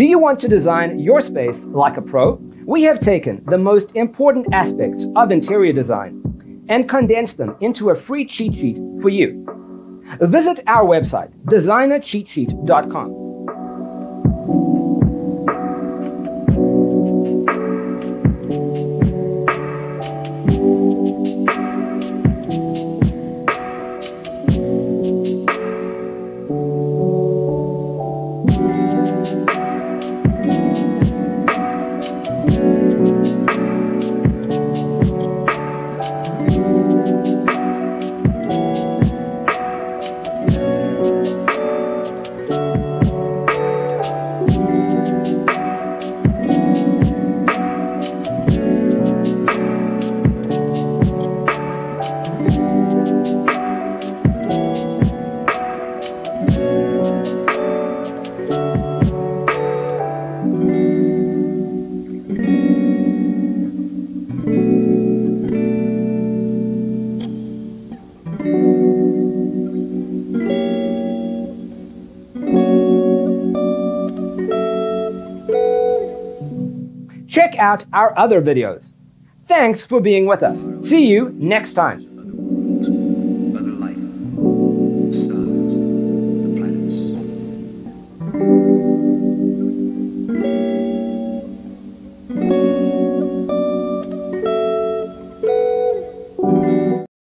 Do you want to design your space like a pro? We have taken the most important aspects of interior design and condensed them into a free cheat sheet for you. Visit our website, designercheatsheet.com. Check out our other videos. Thanks for being with us. See you next time.